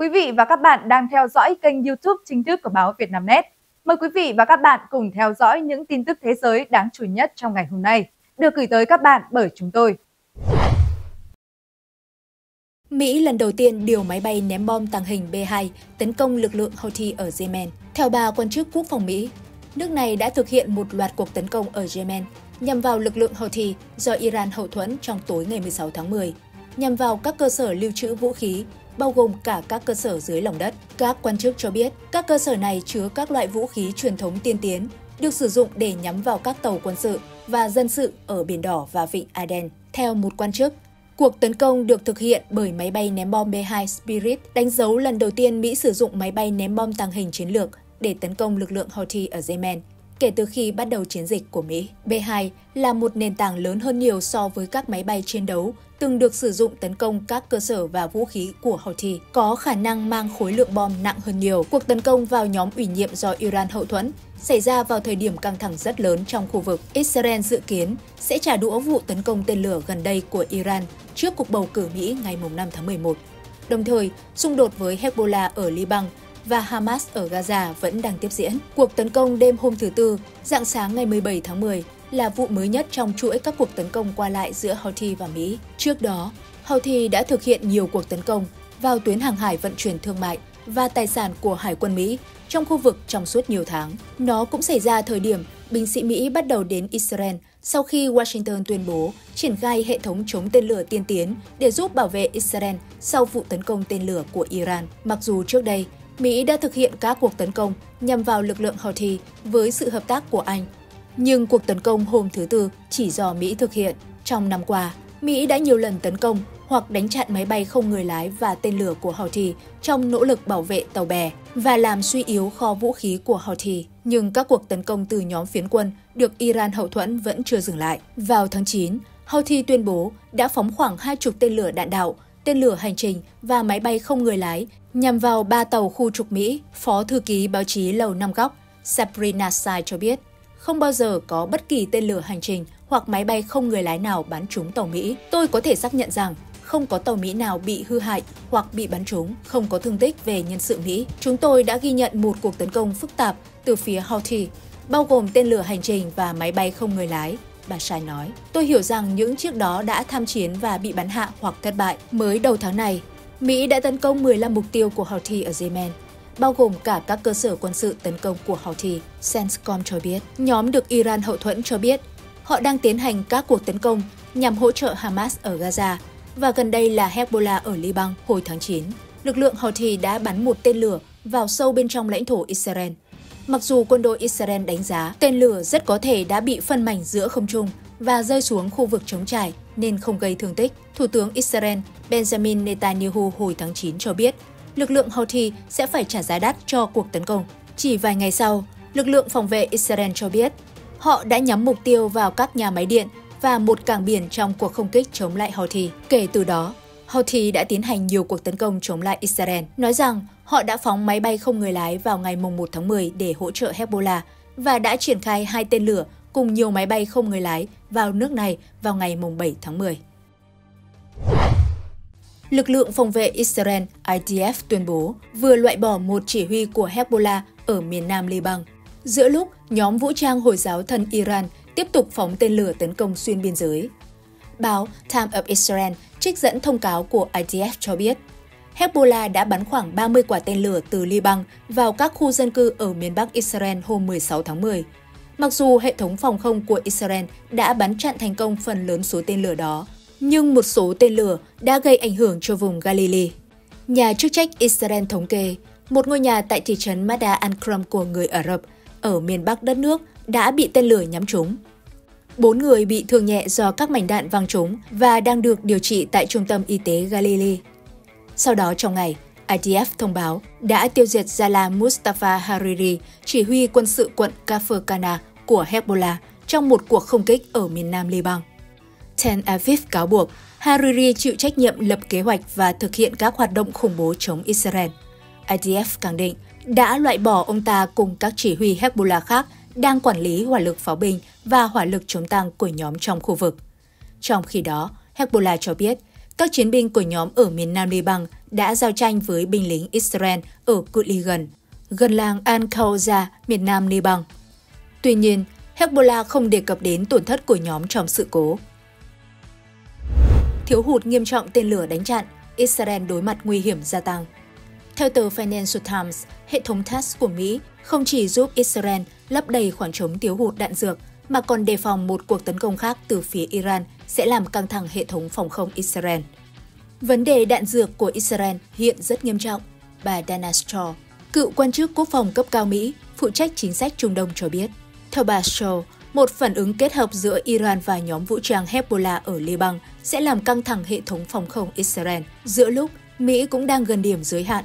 Quý vị và các bạn đang theo dõi kênh YouTube chính thức của báo Vietnamnet. Mời quý vị và các bạn cùng theo dõi những tin tức thế giới đáng chú ý nhất trong ngày hôm nay, được gửi tới các bạn bởi chúng tôi. Mỹ lần đầu tiên điều máy bay ném bom tàng hình B-2 tấn công lực lượng Houthi ở Yemen. Theo bà quan chức quốc phòng Mỹ, nước này đã thực hiện một loạt cuộc tấn công ở Yemen nhằm vào lực lượng Houthi do Iran hậu thuẫn trong tối ngày 16 tháng 10, nhằm vào các cơ sở lưu trữ vũ khí, bao gồm cả các cơ sở dưới lòng đất. Các quan chức cho biết các cơ sở này chứa các loại vũ khí truyền thống tiên tiến, được sử dụng để nhắm vào các tàu quân sự và dân sự ở Biển Đỏ và Vịnh Aden. Theo một quan chức, Cuộc tấn công được thực hiện bởi máy bay ném bom B-2 Spirit, đánh dấu lần đầu tiên Mỹ sử dụng máy bay ném bom tàng hình chiến lược để tấn công lực lượng Houthi ở Yemen kể từ khi bắt đầu chiến dịch của Mỹ. B-2 là một nền tảng lớn hơn nhiều so với các máy bay chiến đấu từng được sử dụng tấn công các cơ sở và vũ khí của Houthi, có khả năng mang khối lượng bom nặng hơn nhiều. Cuộc tấn công vào nhóm ủy nhiệm do Iran hậu thuẫn xảy ra vào thời điểm căng thẳng rất lớn trong khu vực. Israel dự kiến sẽ trả đũa vụ tấn công tên lửa gần đây của Iran trước cuộc bầu cử Mỹ ngày 5 tháng 11. Đồng thời, xung đột với Hezbollah ở Liban và Hamas ở Gaza vẫn đang tiếp diễn. Cuộc tấn công đêm hôm thứ Tư, dạng sáng ngày 17 tháng 10, là vụ mới nhất trong chuỗi các cuộc tấn công qua lại giữa Houthi và Mỹ. Trước đó, Houthi đã thực hiện nhiều cuộc tấn công vào tuyến hàng hải vận chuyển thương mại và tài sản của Hải quân Mỹ trong khu vực trong suốt nhiều tháng. Nó cũng xảy ra thời điểm binh sĩ Mỹ bắt đầu đến Israel sau khi Washington tuyên bố triển khai hệ thống chống tên lửa tiên tiến để giúp bảo vệ Israel sau vụ tấn công tên lửa của Iran. Mặc dù trước đây, Mỹ đã thực hiện các cuộc tấn công nhằm vào lực lượng Houthi với sự hợp tác của Anh. Nhưng cuộc tấn công hôm thứ Tư chỉ do Mỹ thực hiện. Trong năm qua, Mỹ đã nhiều lần tấn công hoặc đánh chặn máy bay không người lái và tên lửa của Houthi trong nỗ lực bảo vệ tàu bè và làm suy yếu kho vũ khí của Houthi. Nhưng các cuộc tấn công từ nhóm phiến quân được Iran hậu thuẫn vẫn chưa dừng lại. Vào tháng 9, Houthi tuyên bố đã phóng khoảng hai chục tên lửa đạn đạo, tên lửa hành trình và máy bay không người lái nhằm vào ba tàu khu trục Mỹ, Phó Thư ký báo chí Lầu Năm Góc Sabrina Sai cho biết, không bao giờ có bất kỳ tên lửa hành trình hoặc máy bay không người lái nào bắn trúng tàu Mỹ. Tôi có thể xác nhận rằng không có tàu Mỹ nào bị hư hại hoặc bị bắn trúng, không có thương tích về nhân sự Mỹ. Chúng tôi đã ghi nhận một cuộc tấn công phức tạp từ phía Houthi, bao gồm tên lửa hành trình và máy bay không người lái. Bà Sai nói, tôi hiểu rằng những chiếc đó đã tham chiến và bị bắn hạ hoặc thất bại. Mới đầu tháng này, Mỹ đã tấn công 15 mục tiêu của Houthi ở Yemen, bao gồm cả các cơ sở quân sự tấn công của Houthi. Senscom cho biết, nhóm được Iran hậu thuẫn cho biết họ đang tiến hành các cuộc tấn công nhằm hỗ trợ Hamas ở Gaza và gần đây là Hezbollah ở Liban hồi tháng 9. Lực lượng Houthi đã bắn một tên lửa vào sâu bên trong lãnh thổ Israel. Mặc dù quân đội Israel đánh giá tên lửa rất có thể đã bị phân mảnh giữa không trung và rơi xuống khu vực trống trải nên không gây thương tích. Thủ tướng Israel Benjamin Netanyahu hồi tháng 9 cho biết lực lượng Houthi sẽ phải trả giá đắt cho cuộc tấn công. Chỉ vài ngày sau, lực lượng phòng vệ Israel cho biết họ đã nhắm mục tiêu vào các nhà máy điện và một cảng biển trong cuộc không kích chống lại Houthi. Kể từ đó, Houthi đã tiến hành nhiều cuộc tấn công chống lại Israel, nói rằng họ đã phóng máy bay không người lái vào ngày 1 tháng 10 để hỗ trợ Hezbollah và đã triển khai hai tên lửa cùng nhiều máy bay không người lái vào nước này vào ngày 7 tháng 10. Lực lượng phòng vệ Israel IDF tuyên bố vừa loại bỏ một chỉ huy của Hezbollah ở miền nam Liban. Giữa lúc nhóm vũ trang Hồi giáo thân Iran tiếp tục phóng tên lửa tấn công xuyên biên giới. Báo Time of Israel trích dẫn thông cáo của IDF cho biết, Hezbollah đã bắn khoảng 30 quả tên lửa từ Liban vào các khu dân cư ở miền Bắc Israel hôm 16 tháng 10. Mặc dù hệ thống phòng không của Israel đã bắn chặn thành công phần lớn số tên lửa đó, nhưng một số tên lửa đã gây ảnh hưởng cho vùng Galilee. Nhà chức trách Israel thống kê, một ngôi nhà tại thị trấn Mada Ankram của người Ả Rập ở miền Bắc đất nước đã bị tên lửa nhắm trúng. Bốn người bị thương nhẹ do các mảnh đạn văng trúng và đang được điều trị tại trung tâm y tế Galilee. Sau đó trong ngày, IDF thông báo đã tiêu diệt Zala Mustafa Hariri, chỉ huy quân sự quận Kafir Kana của Hezbollah trong một cuộc không kích ở miền nam Liban. Tel Aviv cáo buộc Hariri chịu trách nhiệm lập kế hoạch và thực hiện các hoạt động khủng bố chống Israel. IDF khẳng định đã loại bỏ ông ta cùng các chỉ huy Hezbollah khác đang quản lý hỏa lực pháo binh và hỏa lực chống tăng của nhóm trong khu vực. Trong khi đó, Hezbollah cho biết các chiến binh của nhóm ở miền nam Liban đã giao tranh với binh lính Israel ở cự ly gần, gần làng Al-Khawza, miền nam Liban. Tuy nhiên, Hezbollah không đề cập đến tổn thất của nhóm trong sự cố. Thiếu hụt nghiêm trọng tên lửa đánh chặn, Israel đối mặt nguy hiểm gia tăng. Theo tờ Financial Times, hệ thống TASS của Mỹ không chỉ giúp Israel lấp đầy khoảng trống thiếu hụt đạn dược, mà còn đề phòng một cuộc tấn công khác từ phía Iran sẽ làm căng thẳng hệ thống phòng không Israel. Vấn đề đạn dược của Israel hiện rất nghiêm trọng, bà Dana Shaw, cựu quan chức quốc phòng cấp cao Mỹ, phụ trách chính sách Trung Đông cho biết. Theo bà Shaw, một phản ứng kết hợp giữa Iran và nhóm vũ trang Hezbollah ở Liban sẽ làm căng thẳng hệ thống phòng không Israel giữa lúc Mỹ cũng đang gần điểm giới hạn.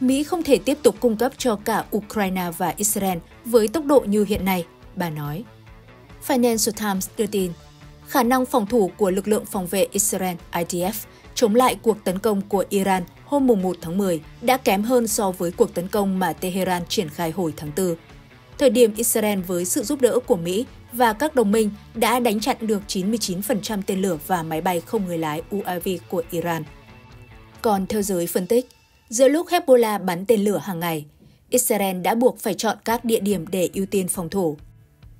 Mỹ không thể tiếp tục cung cấp cho cả Ukraine và Israel với tốc độ như hiện nay, bà nói. Financial Times đưa tin, khả năng phòng thủ của lực lượng phòng vệ Israel IDF chống lại cuộc tấn công của Iran hôm 1 tháng 10 đã kém hơn so với cuộc tấn công mà Tehran triển khai hồi tháng 4. Thời điểm Israel với sự giúp đỡ của Mỹ và các đồng minh đã đánh chặn được 99% tên lửa và máy bay không người lái UAV của Iran. Còn theo giới phân tích, giữa lúc Hezbollah bắn tên lửa hàng ngày, Israel đã buộc phải chọn các địa điểm để ưu tiên phòng thủ.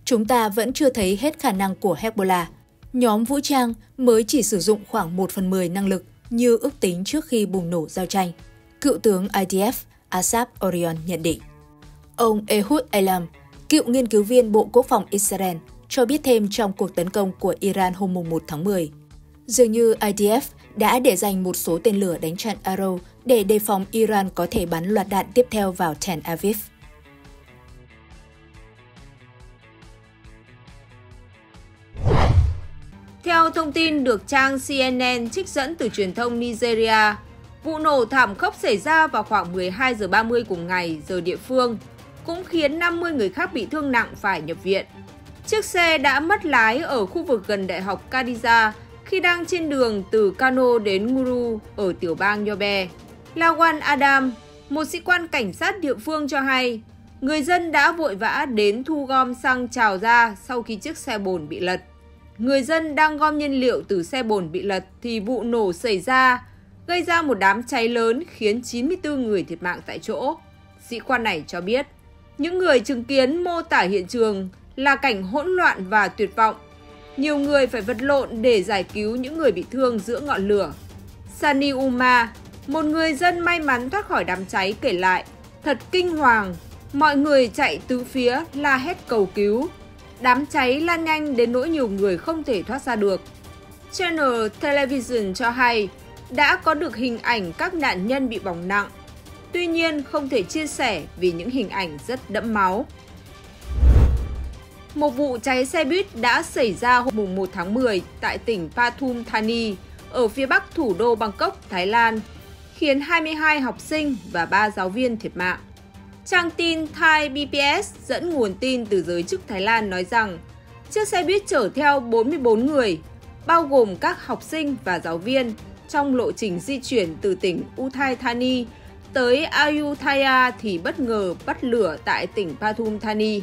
Chúng ta vẫn chưa thấy hết khả năng của Hezbollah. Nhóm vũ trang mới chỉ sử dụng khoảng 1 phần 10 năng lực như ước tính trước khi bùng nổ giao tranh. Cựu tướng IDF Asaf Orion nhận định. Ông Ehud Elam, cựu nghiên cứu viên Bộ Quốc phòng Israel, cho biết thêm trong cuộc tấn công của Iran hôm 1 tháng 10. Dường như IDF đã để dành một số tên lửa đánh chặn Arrow để đề phòng Iran có thể bắn loạt đạn tiếp theo vào Tel Aviv. Theo thông tin được trang CNN trích dẫn từ truyền thông Nigeria, vụ nổ thảm khốc xảy ra vào khoảng 12 giờ 30 cùng ngày giờ địa phương, cũng khiến 50 người khác bị thương nặng phải nhập viện. Chiếc xe đã mất lái ở khu vực gần Đại học Kadija khi đang trên đường từ Kano đến Nguru ở tiểu bang Yobe. Lawan Adam, một sĩ quan cảnh sát địa phương cho hay, người dân đã vội vã đến thu gom xăng trào ra sau khi chiếc xe bồn bị lật. Người dân đang gom nhiên liệu từ xe bồn bị lật thì vụ nổ xảy ra, gây ra một đám cháy lớn khiến 94 người thiệt mạng tại chỗ. Sĩ quan này cho biết, những người chứng kiến mô tả hiện trường là cảnh hỗn loạn và tuyệt vọng. Nhiều người phải vật lộn để giải cứu những người bị thương giữa ngọn lửa. Sani Uma, một người dân may mắn thoát khỏi đám cháy kể lại, thật kinh hoàng, mọi người chạy tứ phía la hét cầu cứu. Đám cháy lan nhanh đến nỗi nhiều người không thể thoát ra được. Channel Television cho hay đã có được hình ảnh các nạn nhân bị bỏng nặng. Tuy nhiên không thể chia sẻ vì những hình ảnh rất đẫm máu. Một vụ cháy xe buýt đã xảy ra hôm 1 tháng 10 tại tỉnh Pathum Thani, ở phía bắc thủ đô Bangkok, Thái Lan, khiến 22 học sinh và 3 giáo viên thiệt mạng. Trang tin Thai BPS dẫn nguồn tin từ giới chức Thái Lan nói rằng chiếc xe buýt chở theo 44 người, bao gồm các học sinh và giáo viên, trong lộ trình di chuyển từ tỉnh Uthai Thani tới Ayutthaya thì bất ngờ bắt lửa tại tỉnh Pathum Thani.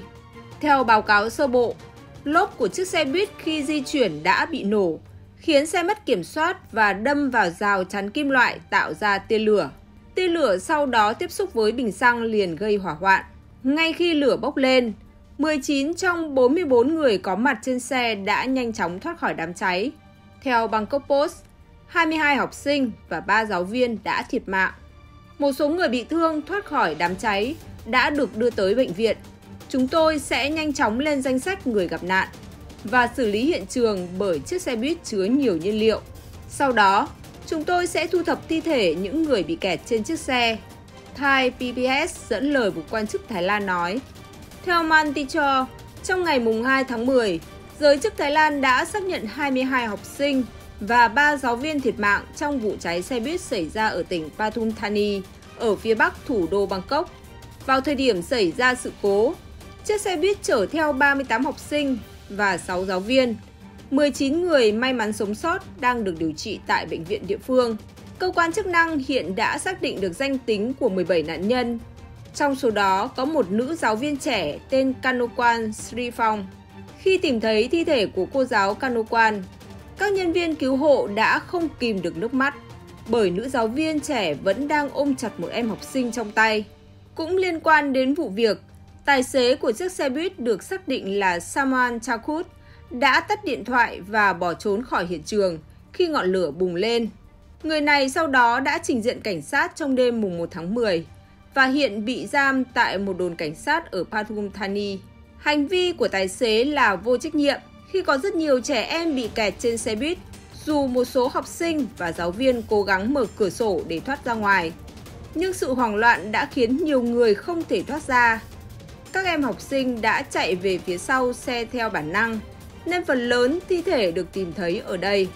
Theo báo cáo sơ bộ, lốp của chiếc xe buýt khi di chuyển đã bị nổ, khiến xe mất kiểm soát và đâm vào rào chắn kim loại tạo ra tia lửa. Tia lửa sau đó tiếp xúc với bình xăng liền gây hỏa hoạn. Ngay khi lửa bốc lên, 19 trong 44 người có mặt trên xe đã nhanh chóng thoát khỏi đám cháy. Theo Bangkok Post, 22 học sinh và 3 giáo viên đã thiệt mạng. Một số người bị thương thoát khỏi đám cháy đã được đưa tới bệnh viện. Chúng tôi sẽ nhanh chóng lên danh sách người gặp nạn và xử lý hiện trường bởi chiếc xe buýt chứa nhiều nhiên liệu. Sau đó, chúng tôi sẽ thu thập thi thể những người bị kẹt trên chiếc xe. Thai PBS dẫn lời một quan chức Thái Lan nói. Theo Manticho, trong ngày mùng 2 tháng 10, giới chức Thái Lan đã xác nhận 22 học sinh và 3 giáo viên thiệt mạng trong vụ cháy xe buýt xảy ra ở tỉnh Pathum Thani, ở phía bắc thủ đô Bangkok. Vào thời điểm xảy ra sự cố, chiếc xe buýt chở theo 38 học sinh và 6 giáo viên. 19 người may mắn sống sót đang được điều trị tại bệnh viện địa phương. Cơ quan chức năng hiện đã xác định được danh tính của 17 nạn nhân. Trong số đó có một nữ giáo viên trẻ tên Kanokwan Sri Phong. Khi tìm thấy thi thể của cô giáo Kanokwan, Các nhân viên cứu hộ đã không kìm được nước mắt bởi nữ giáo viên trẻ vẫn đang ôm chặt một em học sinh trong tay. Cũng liên quan đến vụ việc, tài xế của chiếc xe buýt được xác định là Saman Chakut đã tắt điện thoại và bỏ trốn khỏi hiện trường khi ngọn lửa bùng lên. Người này sau đó đã trình diện cảnh sát trong đêm mùng 1 tháng 10 và hiện bị giam tại một đồn cảnh sát ở Pathum Thani. Hành vi của tài xế là vô trách nhiệm khi có rất nhiều trẻ em bị kẹt trên xe buýt, dù một số học sinh và giáo viên cố gắng mở cửa sổ để thoát ra ngoài. Nhưng sự hoảng loạn đã khiến nhiều người không thể thoát ra. Các em học sinh đã chạy về phía sau xe theo bản năng, nên phần lớn thi thể được tìm thấy ở đây.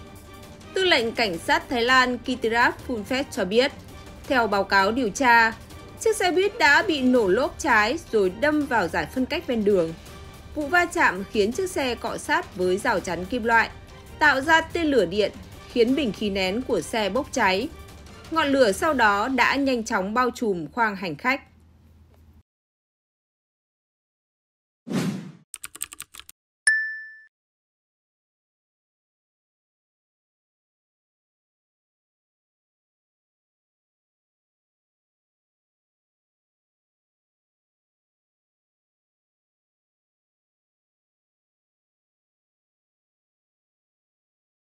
Tư lệnh cảnh sát Thái Lan Kitirap Phunphet cho biết, theo báo cáo điều tra, chiếc xe buýt đã bị nổ lốp trái rồi đâm vào giải phân cách ven đường. Vụ va chạm khiến chiếc xe cọ sát với rào chắn kim loại, tạo ra tên lửa điện, khiến bình khí nén của xe bốc cháy. Ngọn lửa sau đó đã nhanh chóng bao trùm khoang hành khách.